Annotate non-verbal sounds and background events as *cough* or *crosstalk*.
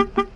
Ha *laughs* ha!